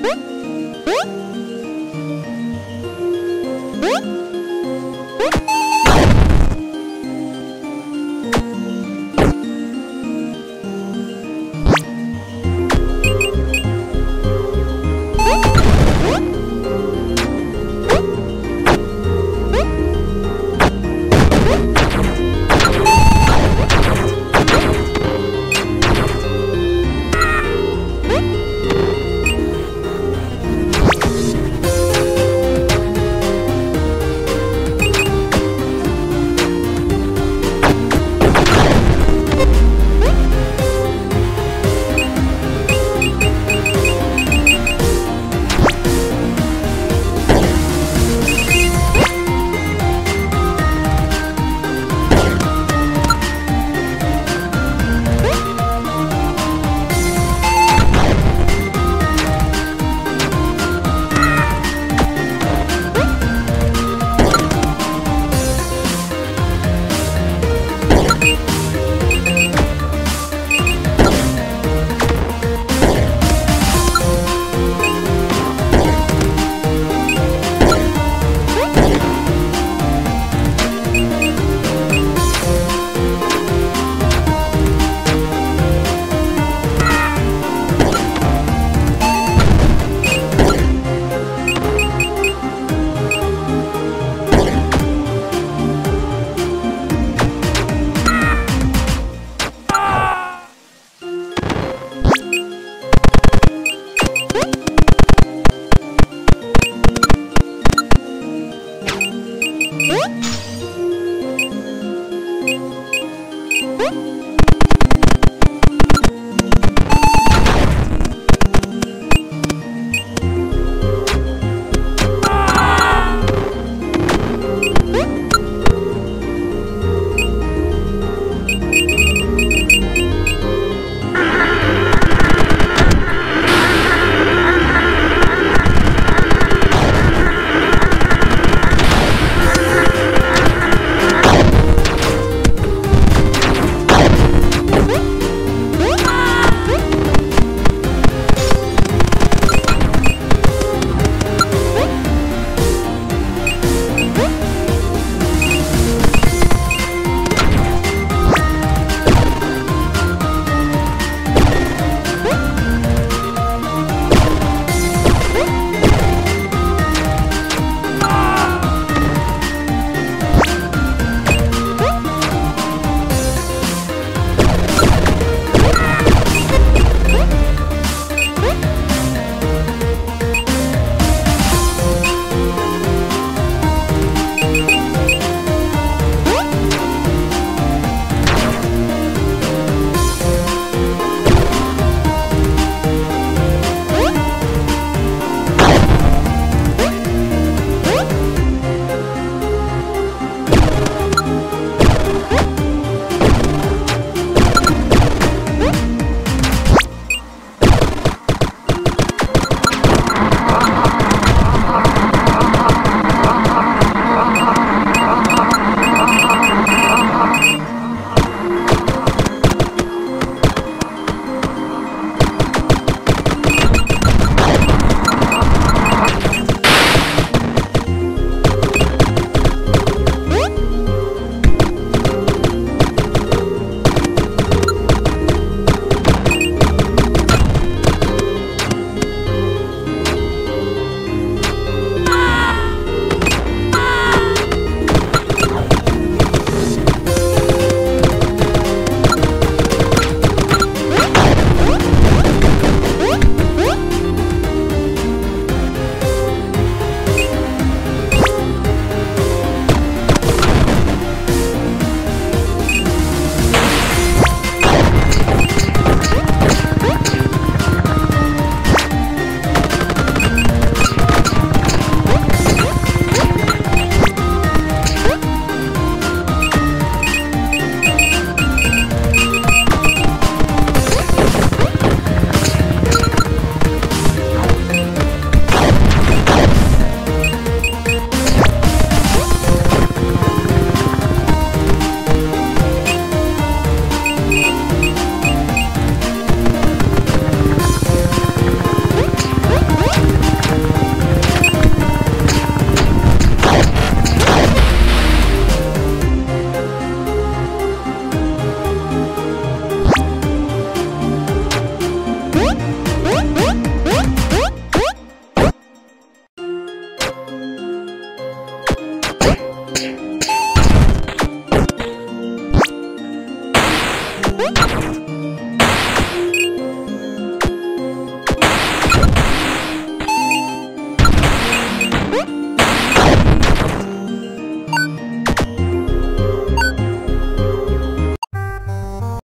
What? え？